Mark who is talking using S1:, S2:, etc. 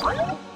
S1: What?